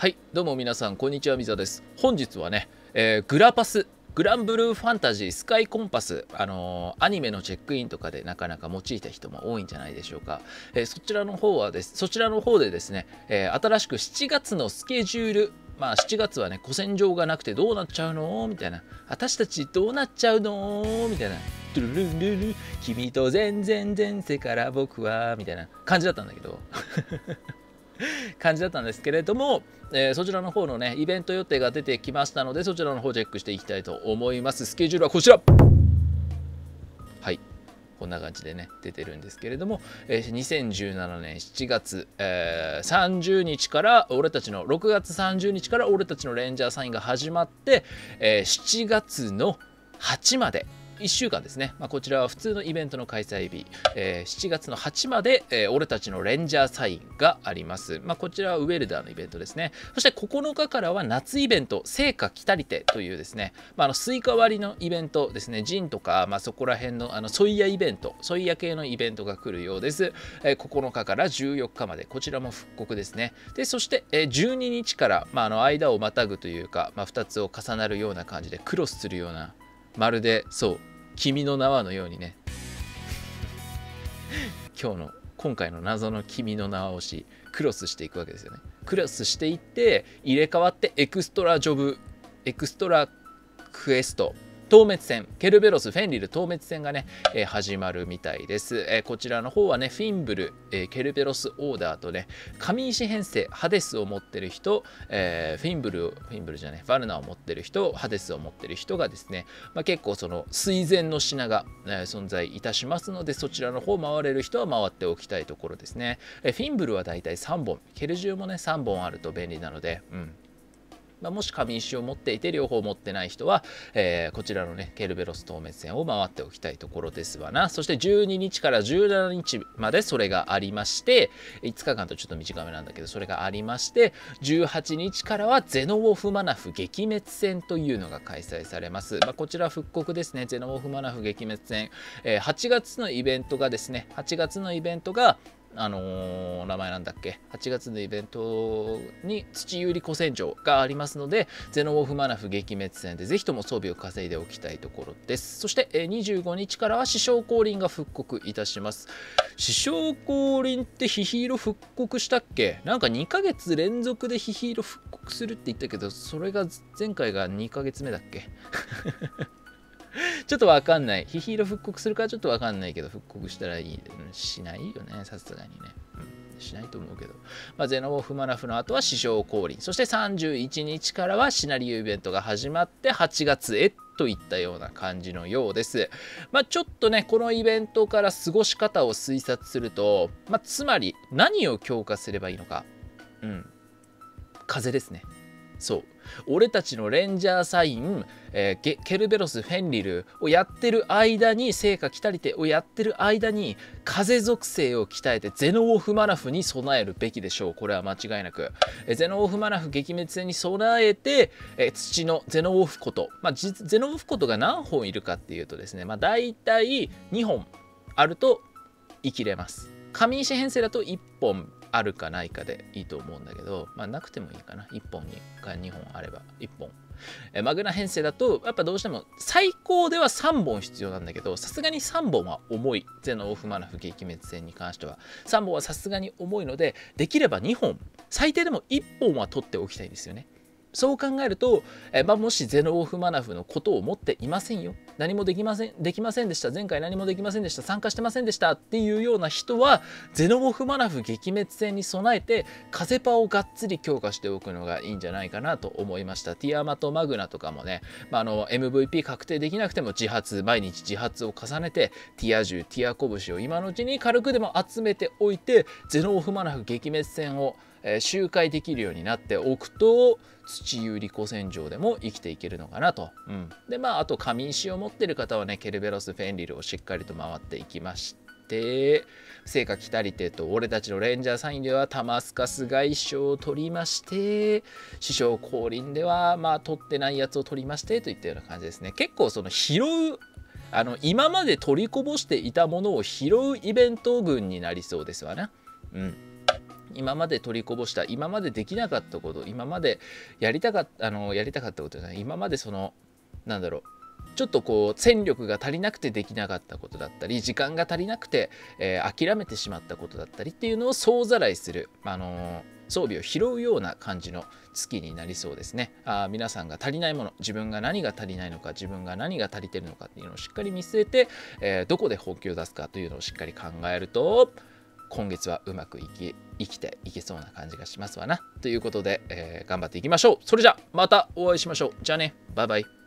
はいどうも皆さんこんにちはみざです。本日はね、えー、グラパスグランブルーファンタジースカイコンパス、あのー、アニメのチェックインとかでなかなか用いた人も多いんじゃないでしょうか、えー、そちらの方はですそちらの方でですね、えー、新しく7月のスケジュールまあ7月はね古戦場がなくてどうなっちゃうの？みたいな。私たちどうなっちゃうの？みたいな。ルルルルル君と全然前世から僕はみたいな感じだったんだけど。感じだったんですけれども、えー、そちらの方のね、イベント予定が出てきましたので、そちらの方チェックしていきたいと思います。スケジュールはこちらはい。こんな感じでね、出てるんですけれども、えー、2017年7月、えー、30日から、俺たちの、6月30日から俺たちのレンジャーサインが始まって、えー、7月の8まで、1週間ですね、まあ、こちらは普通のイベントの開催日、えー、7月の8日まで、えー、俺たちのレンジャーサインがあります。まあ、こちらはウェルダーのイベントですね。そして9日からは夏イベント、聖火来たりてというですね、まあ、あのスイカ割りのイベントですね、ジンとか、まあ、そこら辺のあのソイヤイベント、ソイヤ系のイベントが来るようです。えー、9日から14日まで、こちらも復刻ですね。で、そして、えー、12日から、まあ、あの間をまたぐというか、まあ、2つを重なるような感じでクロスするようなまるでそう君の名はのようにね。今日の今回の謎の君の名はをしクロスしていくわけですよね。クロスしていって入れ替わってエクストラジョブエクストラクエスト。討滅戦ケルベロスフェンリル討滅戦がね、えー、始まるみたいです、えー、こちらの方はねフィンブル、えー、ケルベロスオーダーとね神石編成ハデスを持ってる人、えフィンブルフィンブルじゃないヴァルナを持ってる人ハデスを持ってる人がですね、まあ、結構その水前の品が、え存在いたしますのでそちらの方回れる人は回っておきたいところですね、えフィンブルはだいたい3本ケルジュもね3本あると便利なのでうん。まあ、もし紙石を持っていて両方持ってない人は、えー、こちらのねケルベロス透滅線を回っておきたいところですわな。そして12日から17日までそれがありまして5日間とちょっと短めなんだけどそれがありまして18日からはゼノウォフマナフ撃滅戦というのが開催されます、まあ、こちら復刻ですね。ゼノウォフマナフ撃滅戦、えー、8月のイベントがですね8月のイベントがあのー、名前なんだっけ？8月のイベントに土有利古戦場がありますのでゼノウォフマナフ撃滅戦でぜひとも装備を稼いでおきたいところです。そして25日からは師匠降臨が復刻いたします。師匠降臨ってヒヒーロ復刻したっけ？なんか2ヶ月連続でヒヒーロ復刻するって言ったけどそれが前回が2ヶ月目だっけ？ちょっとわかんない。ヒヒーロ復刻するかちょっとわかんないけど、復刻したらいい。しないよね、さすがにね。うん、しないと思うけど。まあ、ゼノボフマナフの後は師匠降臨。そして31日からはシナリオイベントが始まって8月へといったような感じのようです。まあ、ちょっとね、このイベントから過ごし方を推察すると、まあ、つまり何を強化すればいいのか。うん。風ですね。そう。俺たちのレンジャーサイン、えー、ケルベロス・フェンリルをやってる間に聖火来たりてをやってる間に風属性を鍛えてゼノオフマナフに備えるべきでしょう。これは間違いなく、えー、ゼノオフマナフ撃滅戦に備えて、えー、土のゼノオフコト、まあ、ゼノオフコトが何本いるかっていうとですね、まあ、大体2本あると生きれます。上石編成だと1本。あるかないかでいいと思うんだけど、まあ、なくてもいいかな。1本にか2本あれば。1本。えマグナ編成だとやっぱどうしても最高では3本必要なんだけどさすがに3本は重い。ゼノオフマナフ撃滅戦に関しては。3本はさすがに重いのでできれば2本。最低でも1本は取っておきたいですよね。そう考えると、えまあ、もしゼノオフマナフのことを持っていませんよ。何もできません、できませんでした。前回何もできませんでした。参加してませんでしたっていうような人は、ゼノオフマナフ撃滅戦に備えて、風パをがっつり強化しておくのがいいんじゃないかなと思いました。ティアマとマグナとかもね、まあ、あの MVP 確定できなくても自発、毎日自発を重ねて、ティア銃、ティア拳を今のうちに軽くでも集めておいて、ゼノオフマナフ撃滅戦をえー、周回できるようになっておくと土有利古戦場でも生きていけるのかなと。うん、でまああと紙石を持ってる方はねケルベロス・フェンリルをしっかりと回っていきまして。聖火来たりてと俺たちのレンジャーサインではタマスカス外相を取りまして師匠降臨ではまあ取ってないやつを取りましてといったような感じですね結構その拾うあの今まで取りこぼしていたものを拾うイベント群になりそうですわなうん今まで取りこぼした今までできなかったこと今までやりたかったあのやりたかったことじゃない今までそのなんだろうちょっとこう戦力が足りなくてできなかったことだったり時間が足りなくて、えー、諦めてしまったことだったりっていうのを総ざらいする、あのー、装備を拾うような感じの月になりそうですね。あ皆さんが足りないもの自分が何が足りないのか自分が何が足りてるのかっていうのをしっかり見据えて、えー、どこで本気を出すかというのをしっかり考えると今月はうまくいき生きていけそうな感じがしますわな。ということで、えー、頑張っていきましょう。それじゃまたお会いしましょう。じゃあね。バイバイ。